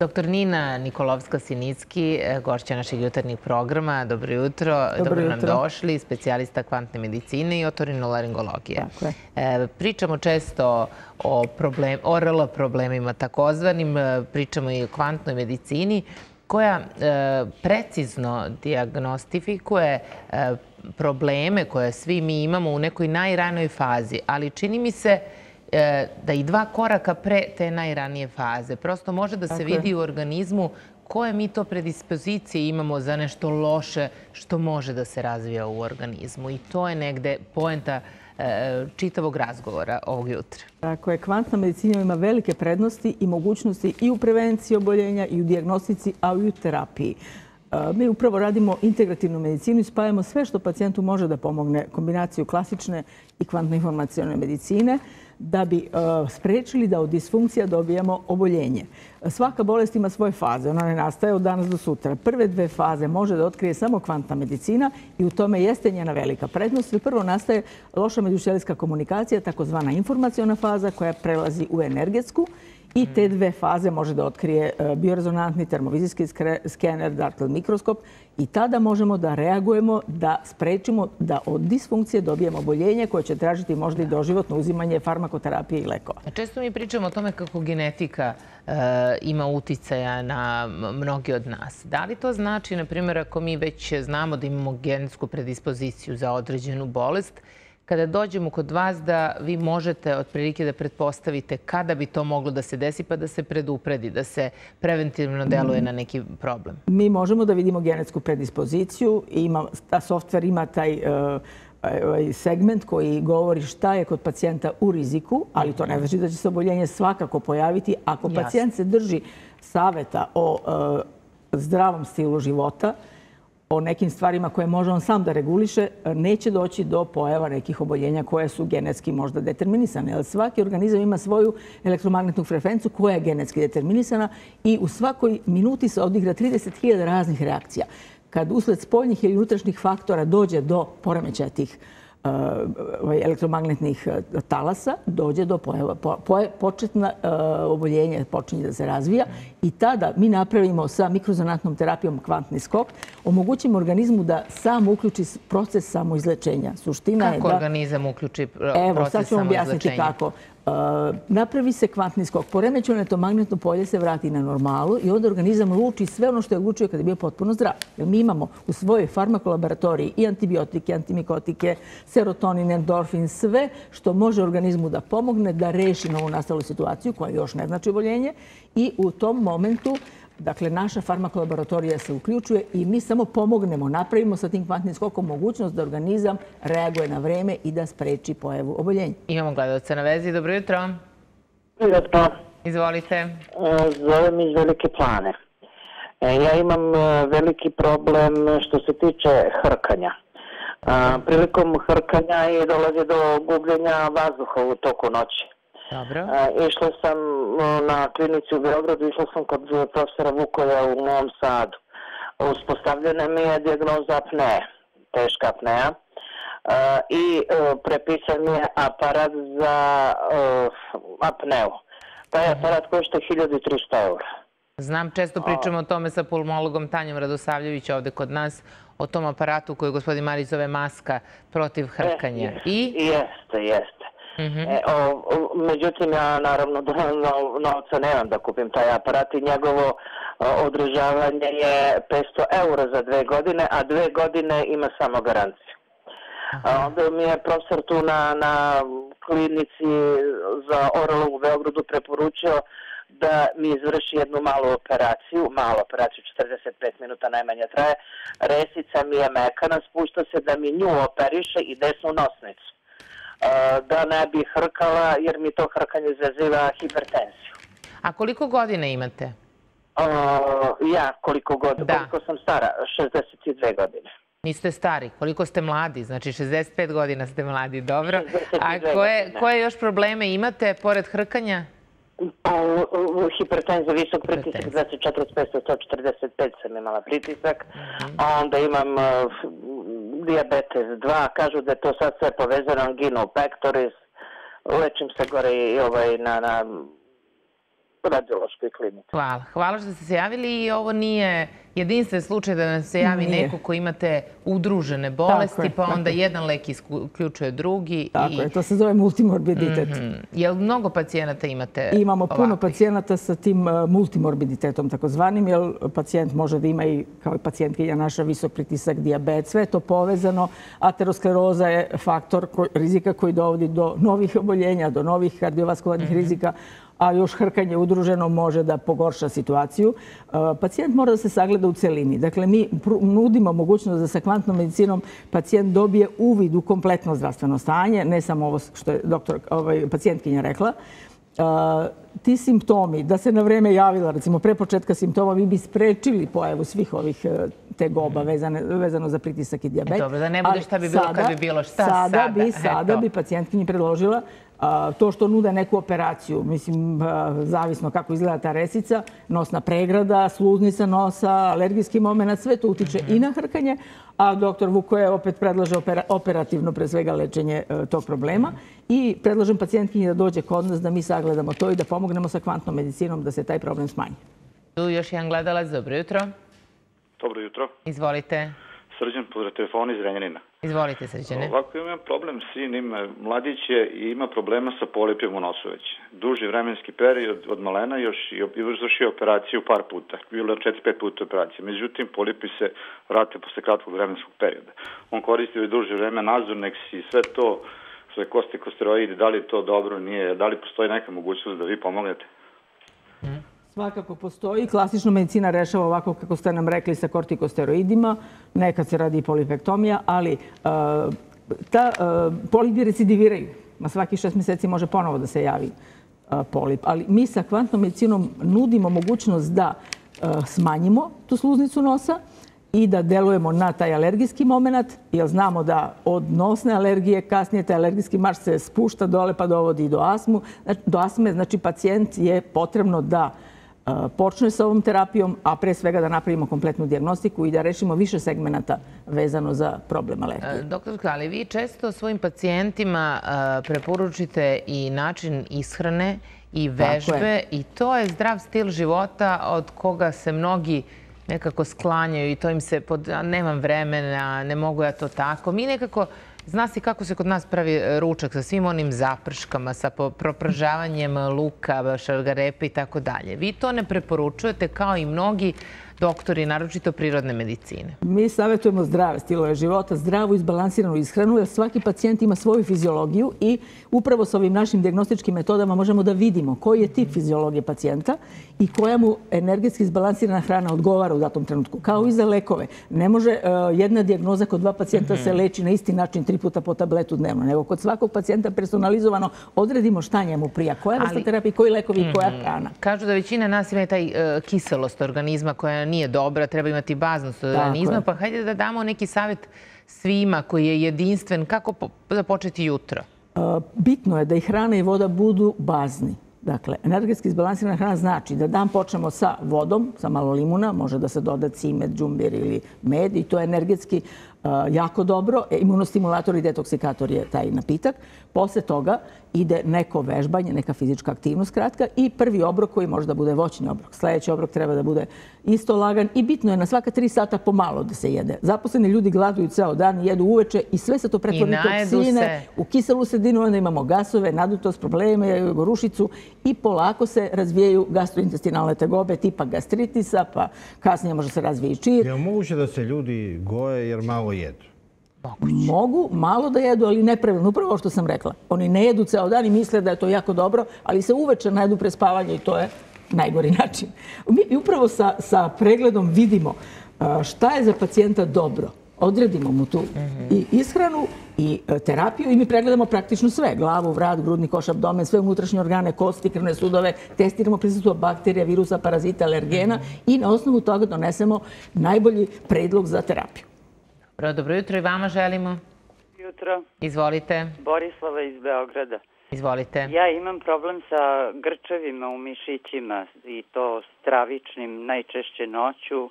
Doktor Nina Nikolovska-Sinicki, e, gošća našeg jutarnjih programa. Dobro jutro. Dobro, Dobro nam jutro. došli, specijalista kvantne medicine i otorinolaringologije. E, pričamo često o problem, ORL problemima takozvanim, e, pričamo i o kvantnoj medicini koja e, precizno diagnostifikuje e, probleme koje svi mi imamo u nekoj najranoj fazi, ali čini mi se e, da i dva koraka pre te najranije faze. Prosto može da se vidi u organizmu koje mi to predispozicije imamo za nešto loše što može da se razvija u organizmu. I to je negde poenta e, čitavog razgovora ovog jutra. Tako je, kvantna medicina ima velike prednosti i mogućnosti i u prevenciji oboljenja, i u dijagnostici, a i u terapiji. E, Mi upravo radimo integrativnu medicinu i spajamo sve što pacijentu može da pomogne kombinaciju klasične i kvantno informacione medicine da bi e, sprečili da od disfunkcija dobijamo oboljenje. Svaka bolest ima svoje faze, ona ne nastaje od danas do sutra. Prve dve faze može da otkrije samo kvantna medicina i u tome jeste njena velika prednost. Prvo nastaje loša međućelijska komunikacija, takozvana informaciona faza koja prelazi u energetsku i te dve faze može da otkrije e, biorezonantni termovizijski skener, dakle mikroskop i tada možemo da reagujemo, da sprečimo da od disfunkcije dobijemo oboljenje koje će tražiti možda i doživotno uzimanje farmakoterapije i lekova. Često mi pričamo o tome kako genetika e, ima uticaja na mnogi od nas. Da li to znači, na primjer, ako mi već znamo da imamo genetsku predispoziciju za određenu bolest, kada dođemo kod vas da vi možete otprilike da pretpostavite kada bi to moglo da se desi pa da se predupredi, da se preventivno deluje na neki problem? Mi možemo da vidimo genetsku predispoziciju, ima, ta softver ima taj ovaj segment koji govori šta je kod pacijenta u riziku, ali to ne znači da će se oboljenje svakako pojaviti. Ako pacijent se drži saveta o e, zdravom stilu života, o nekim stvarima koje može on sam da reguliše, neće doći do pojava nekih oboljenja koje su genetski možda determinisane. Jer svaki organizam ima svoju elektromagnetnu frekvenciju koja je genetski determinisana i u svakoj minuti se odigra 30.000 raznih reakcija. Kad usled spoljnih ili unutrašnjih faktora dođe do poremećaja tih ovaj, elektromagnetnih uh, talasa, dođe do pojava, po, početna uh, oboljenje počinje da se razvija i tada mi napravimo sa mikrozonatnom terapijom kvantni skok, omogućimo organizmu da sam uključi proces samoizlečenja. Suština je Kako da... organizam uključi pr- Evo, proces sad ću vam objasniti samoizlečenja? kako. Napravi se kvantni skok. Poremećeno to magnetno polje se vrati na normalu i onda organizam luči sve ono što je lučio kada je bio potpuno zdrav. Mi imamo u svojoj farmakolaboratoriji i antibiotike, antimikotike, serotonin, endorfin, sve što može organizmu da pomogne da reši novu nastalu situaciju koja još ne znači oboljenje i u tom momentu Dakle, naša farmakolaboratorija se uključuje i mi samo pomognemo, napravimo sa tim kvantnim skokom mogućnost da organizam reaguje na vreme i da spreči pojavu oboljenja. Imamo gledalca na vezi. Dobro jutro. Lijepo. Izvolite. E, Zovem iz Velike plane. E, Ja imam e, veliki problem što se tiče hrkanja. A, Prilikom hrkanja je dolazi do gubljenja vazduha u toku noći. Dobro. A, Išla sam e, na klinici u Beogradu, išla sam kod profesora Vukoja u Novom Sadu. Uspostavljena mi je dijagnoza apneje, teška apneja. E, I e, prepisan mi je aparat za e, apneu. Taj aparat košta 1300 eura. Znam, često pričamo o tome sa pulmologom Tanjom Radosavljević ovde kod nas, o tom aparatu koji gospodin Marić zove maska protiv hrkanja. E, I? Jeste, jeste. E, o, o, međutim, ja naravno do no, novca nemam da kupim taj aparat i njegovo o, održavanje je 500 eura za dve godine, a dve godine ima samo garanciju. A onda mi je profesor tu na, na klinici za oralo u Beogradu preporučio da mi izvrši jednu malu operaciju, malu operaciju, 45 minuta najmanje traje. Resica mi je mekana, spušta se da mi nju operiše i desnu nosnicu. Da ne bi hrkala, jer mi to hrkanje izaziva hipertenziju. A koliko godina imate? Ja, koliko god, Da. koliko sam stara, 62 godine. Niste stari. Koliko ste mladi? Znači 65 godina ste mladi, dobro. 62 A koje, koje još probleme imate pored hrkanja? Pa, Hipertenzija, visok pritisak, Hipertenzija. 245, 145 sam imala pritisak. A onda imam uh, diabetes 2, kažu da je to sad sve povezano, angina pectoris. Lečim se gore i ovaj na, na radiološkoj klinici. Hvala. Hvala što ste se javili i ovo nije jedinstven slučaj da nam se javi Nije. neko ko imate udružene bolesti, je, pa onda je. jedan lek isključuje drugi. Tako i, je, to se zove multimorbiditet. Mhm. Jel mnogo pacijenata imate Imamo puno pacijenata sa tim e, multimorbiditetom takozvanim, jer pacijent može da ima i, kao i pacijentkinja naša, visok pritisak, dijabet, sve je to povezano. Ateroskleroza je faktor ko- rizika koji dovodi do novih oboljenja, do novih kardiovaskularnih rizika, a još hrkanje udruženo može da pogorša situaciju. E, Pacijent mora da se sagleda u celini. Dakle, mi nudimo mogućnost da sa kvantnom medicinom pacijent dobije uvid u kompletno zdravstveno stanje, ne samo ovo što je doktor, ovaj, pacijentkinja rekla, Uh, ti simptomi, da se na vreme javila, recimo pre početka simptoma, vi bi sprečili pojavu svih ovih uh, tegoba vezane, vezano za pritisak i dijabet. E, dobro, da ne bude šta bi bilo kad bi bilo, šta sada? sada? Bi, sada Eto. bi pacijentkinji predložila to što nude neku operaciju, mislim, zavisno kako izgleda ta resica, nosna pregrada, sluznica nosa, alergijski moment, sve to utiče i na hrkanje, a doktor Vukoje opet predlaže opera- operativno pre svega lečenje e, tog problema i predlažem pacijentkinji da dođe kod nas da mi sagledamo to i da pomognemo sa kvantnom medicinom da se taj problem smanji. Tu još jedan gledalac, dobro jutro. Dobro jutro. Izvolite. Srđan po telefonu iz Renjanina. Izvolite, srđane. Ovako imam problem, sin ima, mladić je i ima problema sa polipima u nosu već. Duži vremenski period od malena još i izvršio operaciju par puta. Bilo je 4-5 puta operacije. Međutim, polipi se vrate posle kratkog vremenskog perioda. On koristi već duže vreme Nazonex i sve to sve kostikosteroidi, da li to dobro, nije, da li postoji neka mogućnost da vi pomognete? Svakako postoji. Klasična medicina rešava ovako kako ste nam rekli sa kortikosteroidima. Nekad se radi i polipektomija, ali uh, ta, uh, polipi recidiviraju. Na svaki šest meseci može ponovo da se javi uh, polip. Ali mi sa kvantnom medicinom nudimo mogućnost da smanjimo tu sluznicu nosa i da delujemo na taj alergijski moment, jer znamo da od nosne alergije kasnije taj alergijski marš se spušta dole pa dovodi do, asmu, znači, do asme. Znači, pacijent je potrebno da e, počne sa ovom terapijom, a pre svega da napravimo kompletnu diagnostiku i da rešimo više segmenata vezano za problem alergije. E, Doktor Kali, vi često svojim pacijentima e, preporučite i način ishrane i vežbe i to je zdrav stil života od koga se mnogi nekako sklanjaju i to im se pod, "A, nemam vremena, ne mogu ja to tako. Mi nekako, zna se kako se kod nas pravi e, ručak sa svim onim zaprškama, sa propržavanjem luka, šargarepe i tako dalje. Vi to ne preporučujete kao i mnogi doktori, naročito prirodne medicine. Mi savjetujemo zdrave stilove života, zdravu izbalansiranu ishranu, jer svaki pacijent ima svoju fiziologiju i upravo sa ovim našim diagnostičkim metodama možemo da vidimo koji je tip fiziologije pacijenta i koja mu energetski izbalansirana hrana odgovara u datom trenutku. Kao i za lekove. Ne može e, jedna dijagnoza kod dva pacijenta se leči na isti način tri puta po tabletu dnevno, nego kod svakog pacijenta personalizovano odredimo šta njemu prija, koja vrsta terapije, koji lekovi i koja hrana. Kažu da većina nas ima taj e, kiselost organizma koja nije dobra, treba imati baznost organizma, pa hajde da damo neki savjet svima koji je jedinstven, kako po, započeti jutro. Uh, bitno je da i hrana i voda budu bazni. Dakle, energetski izbalansirana hrana znači da dan počnemo sa vodom, sa malo limuna, može da se doda cimet, džumbir ili med i to je energetski uh, jako dobro. E, Imunostimulator i detoksikator je taj napitak. Posle toga ide neko vežbanje, neka fizička aktivnost kratka i prvi obrok koji može da bude voćni obrok. Sledeći obrok treba da bude isto lagan i bitno je na svaka tri sata pomalo da se jede. Zaposleni ljudi gladuju ceo dan, jedu uveče i sve se to pretvori toksine, u kiselu sredinu, onda imamo gasove, nadutost, probleme, gorušicu i polako se razvijaju gastrointestinalne tegobe tipa gastritisa, pa kasnije može se razvije i čir. Je li moguće da se ljudi goje jer malo jedu? Mogu malo da jedu, ali nepravilno. Upravo ovo što sam rekla. Oni ne jedu ceo dan i misle da je to jako dobro, ali se uveče najedu pre spavanja i to je najgori način. Mi upravo sa, sa pregledom vidimo a, šta je za pacijenta dobro. Odredimo mu tu i ishranu i e, terapiju i mi pregledamo praktično sve. Glavu, vrat, grudni koš, abdomen, sve unutrašnje organe, kosti, krvne sudove, testiramo prisustvo bakterija, virusa, parazita, alergena i na osnovu toga donesemo najbolji predlog za terapiju. Dobro, dobro jutro i vama želimo. Jutro, Izvolite, Borislava iz Beograda. izvolite. Ja imam problem sa grčevima u mišićima i to stravičnim najčešće noću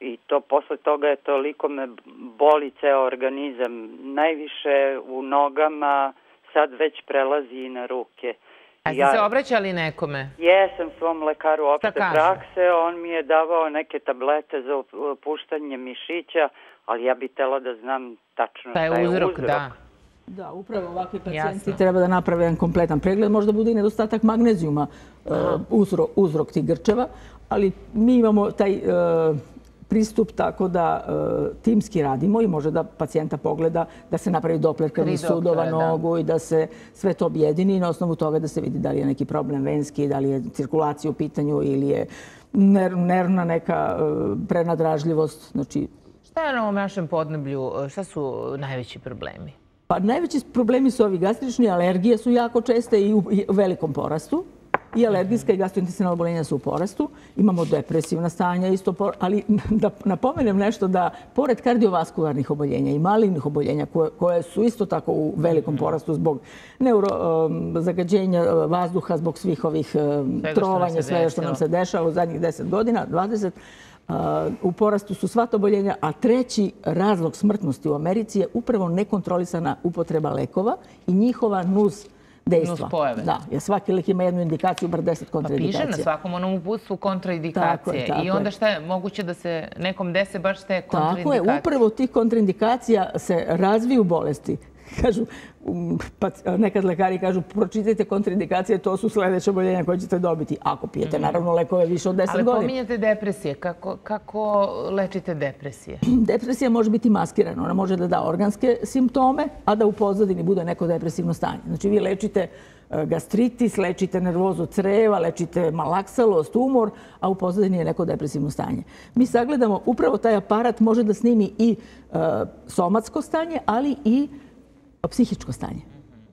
i to posle toga je toliko me boli ceo organizam. Najviše u nogama, sad već prelazi i na ruke. A ste se obraćali nekome? Jesam svom lekaru opšte prakse, on mi je davao neke tablete za opuštanje mišića, ali ja bih tela da znam tačno Šta je uzrok, da. Da, upravo ovakvi pacijenti Jasno. treba da naprave jedan kompletan pregled. Možda bude i nedostatak magnezijuma e, uzrok, uzrok tih grčeva, ali mi imamo taj e, pristup tako da e, timski radimo i može da pacijenta pogleda da se napravi dopler krvnih sudova, da. nogu i da se sve to objedini i na osnovu toga da se vidi da li je neki problem venski, da li je cirkulacija u pitanju ili je ner- nervna neka e, prenadražljivost. Znači, Šta je na ovom našem podneblju, šta su najveći problemi? Pa najveći problemi su ovi gastrični, alergije su jako česte i u velikom porastu. I alergijska i gastrointestinalna obolenja su u porastu. Imamo depresivna stanja isto, ali da napomenem nešto da pored kardiovaskularnih oboljenja i malignih oboljenja koje, koje su isto tako u velikom porastu zbog neuro, um, zagađenja uh, vazduha, zbog svih ovih um, trovanja, svega što nam se dešava u zadnjih 10 godina, 20, Uh, u porastu su sva oboljenja, a treći razlog smrtnosti u Americi je upravo nekontrolisana upotreba lekova i njihova nus dejstva. Nuspojave. Da, jer svaki lek ima jednu indikaciju, bar deset Pa piše kontraindikacija. na svakom onom uputstvu kontraindikacije. Tako je, tako I onda šta je moguće da se nekom dese baš te Tako je, kontraindikacije? upravo tih kontraindikacija se razviju bolesti. Kažu, nekad lekari kažu, pročitajte kontraindikacije, to su sledeće oboljenja koje ćete dobiti. Ako pijete, naravno, lekove više od 10 Mhm. Ali godina. pominjate depresije. Kako, kako lečite depresije? Depresija može biti maskirana. Ona može da da organske simptome, a da u pozadini bude neko depresivno stanje. Znači, vi lečite e, gastritis, lečite nervozu creva, lečite malaksalost, umor, a u pozadini je neko depresivno stanje. Mi sagledamo, upravo taj aparat može da snimi i e, somatsko stanje, ali i psihičko stanje.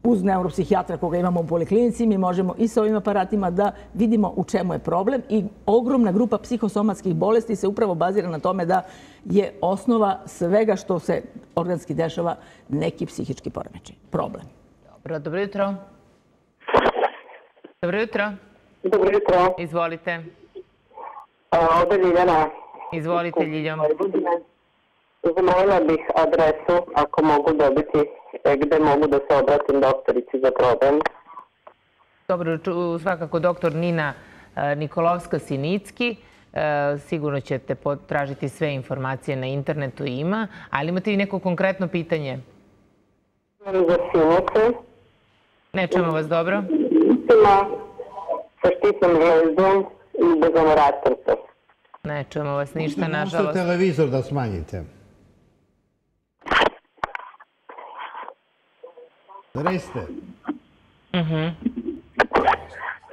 Uz neuropsihijatra koga imamo u poliklinici, mi možemo i sa ovim aparatima da vidimo u čemu je problem i ogromna grupa psihosomatskih bolesti se upravo bazira na tome da je osnova svega što se organski dešava neki psihički poremećaj. Problem. Dobro, dobro jutro. Dobro jutro. Dobro jutro. Izvolite. Je Ljiljana. Izvolite, Ljiljo. Zamolila bih adresu, ako mogu dobiti, e, gde mogu da se obratim doktorici za problem. Dobro, svakako doktor Nina e, Nikolovska-Sinicki. E, Sigurno ćete potražiti sve informacije na internetu ima, ali imate i neko konkretno pitanje? Za sinice, Ne čujemo vas dobro? ima sa štitnom žlezdom i degeneratorca. Ne čujemo vas ništa, Možete nažalost. televizor da smanjite. Recite.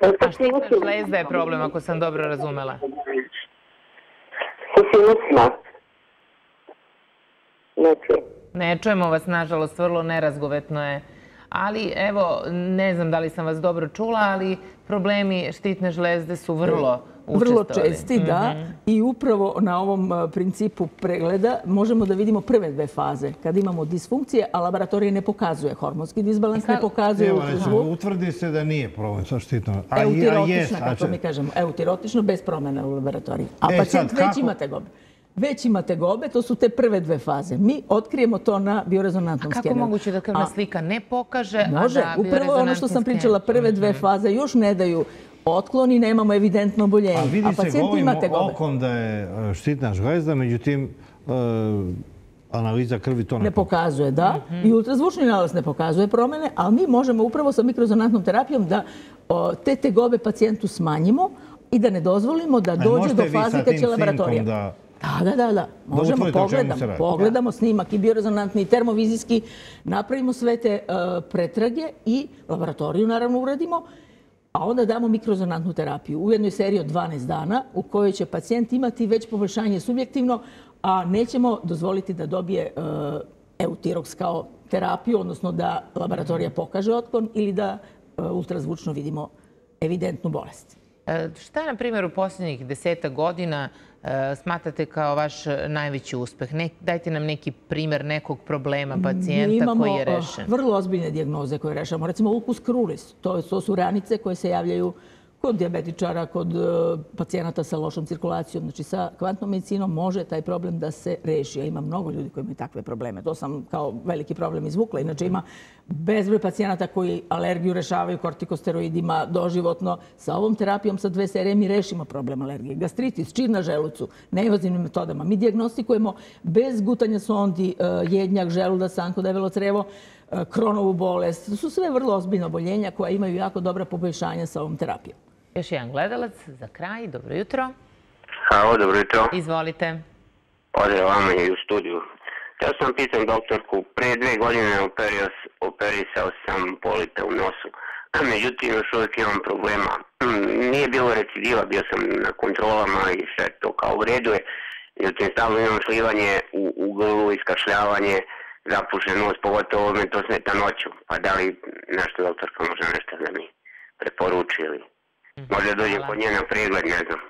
A štitna žlezda je problem, ako sam dobro razumela. Sa sinusima. Znači, Ne čujemo vas, nažalost, vrlo nerazgovetno je. Ali, evo, ne znam da li sam vas dobro čula, ali problemi štitne žlezde su vrlo učestali. Vrlo česti, da. I upravo na ovom e, principu pregleda možemo da vidimo prve dve faze. Kad imamo disfunkcije, a laboratorija ne pokazuje hormonski disbalans, ne pokazuje Evo, recimo, utvrdi se da nije problem sa štitnom. A, i- a Eutirotična, jest, a kako če- mi kažemo. Eutirotično, bez promjena u laboratoriji. A E, pacijent već kako- ima tegobe. Već ima tegobe, to su te prve dve faze. Mi otkrijemo to na biorezonantnom Kako skeneru. moguće da krvna A- slika ne pokaže, a Može, da upravo ono što sam pričala, prve dve faze još ne daju otklon i nemamo evidentno oboljenje. A vidi se pacijent ima golim tegobe. okom da je e, štitna žlezda, međutim, e, analiza krvi to ne, pokazuje, da. Mhm. I ultrazvučni nalaz ne pokazuje promene, ali mi možemo upravo sa mikrozonantnom terapijom da o, te tegobe pacijentu smanjimo i da ne dozvolimo da dođe možete do vi faze sa kad tim će laboratorija. Da... Da, da, da, da. Možemo, pogledamo, pogledamo snimak i biorezonantni i termovizijski, napravimo sve te e, pretrage i laboratoriju naravno uradimo, a onda damo mikrozonantnu terapiju u jednoj seriji od 12 dana u kojoj će pacijent imati već poboljšanje subjektivno, a nećemo dozvoliti da dobije e, eutiroks kao terapiju, odnosno da laboratorija pokaže otklon ili da e, ultrazvučno vidimo evidentnu bolest. E, Šta, na primjer, u posljednjih deseta godina e, smatrate kao vaš najveći uspeh? Ne, dajte nam neki primjer nekog problema pacijenta imamo koji je uh, rešen. vrlo ozbiljne dijagnoze koje rešamo. Recimo ulkus cruris, to, to su ranice koje se javljaju kod diabetičara, kod e, pacijenata sa lošom cirkulacijom. Znači, sa kvantnom medicinom može taj problem da se reši. Ja ima mnogo ljudi koji imaju takve probleme. To sam kao veliki problem izvukla. Inače, ima bezbroj pacijenata koji alergiju rešavaju kortikosteroidima doživotno. Sa ovom terapijom, sa dve serije, mi rešimo problem alergije. Gastritis, čir na želucu, neinvazivnim metodama. Mi diagnostikujemo bez gutanja sondi, e, jednjak, želuda, sanko, debelo crevo, kronovu bolest. To su sve vrlo ozbiljne oboljenja koja imaju jako dobra poboljšanja sa ovom terapijom. Još jedan gledalac za kraj. Dobro jutro. Halo, dobro jutro. Izvolite. Ode vama i u studiju. Ja sam pitan doktorku, pre dve godine operio, operisao sam polipe u nosu. Međutim, još uvijek imam problema. Mm, nije bilo recidiva, bio sam na kontrolama i sve to kao u redu je. Međutim, stalno imam šlivanje u, u grlu, iskašljavanje, zapušen nos, pogotovo me to smeta noću. Pa da li nešto doktorka može nešto da mi preporuči ili možda dođem kod nje na pregled, ne znam.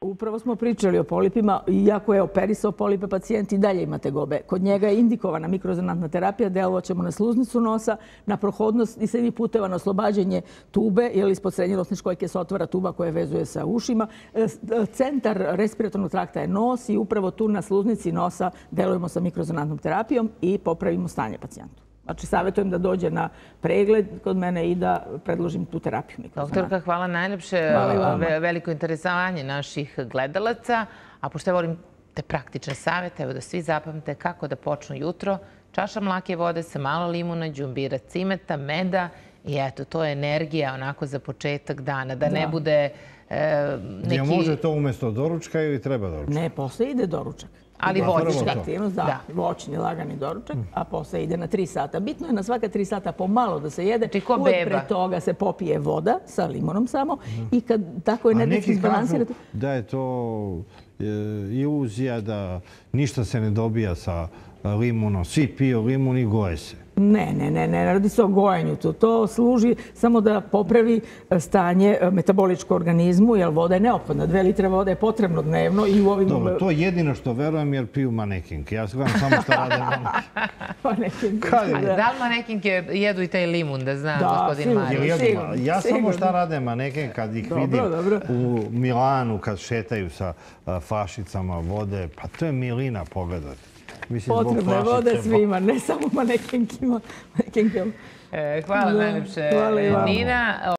Upravo smo pričali o polipima. Iako je operisao polipe, pacijenti i dalje ima tegobe. Kod njega je indikovana mikrozonantna terapija. Delovat ćemo na sluznicu nosa, na prohodnost i srednjih puteva, na oslobađanje tube, jer ispod srednje nosne školjke se otvara tuba koja vezuje sa ušima. E, centar respiratornog trakta je nos i upravo tu na sluznici nosa delujemo sa mikrozonantnom terapijom i popravimo stanje pacijentu. Znači, savjetujem da dođe na pregled kod mene i da predložim tu terapiju. Doktorka, hvala najljepše. Veliko interesovanje naših gledalaca. A pošto ja volim te praktične savjete, evo da svi zapamte kako da počnu jutro. Čaša mlake vode sa malo limuna, džumbira cimeta, meda i eto, to je energija onako za početak dana. Da ne bude neki... Je može to umjesto doručka ili treba doručak? Ne, posle ide doručak. Ali voćni. aktivnost, da. Voćni, lagani doručak, a posle ide na tri sata. Bitno je na svaka tri sata pomalo da se jede. Znači ko beba. Pre toga se popije voda sa limonom samo i kad tako energetski izbalansirate... da je to e, iluzija da ništa se ne dobija sa limunom. Svi piju limun i goje se. Ne, ne, ne, ne, radi se o gojanju. To, to služi samo da popravi e, stanje e, metaboličko organizmu, jer voda je neophodna. Dve litre vode je potrebno dnevno i u ovim... Dobro, to je jedino što verujem jer piju manekinke. Ja gledam samo što rade manekinke. manekinke, da. Da li manekinke jedu i taj limun, da zna gospodin Marić? Ja samo što rade manekinke kad ih vidim u Milanu, kad šetaju sa fašicama vode, pa to je milina pogledati. Potrebne vode svima, ne samo manekinkima. E, hvala najljepše. Nina.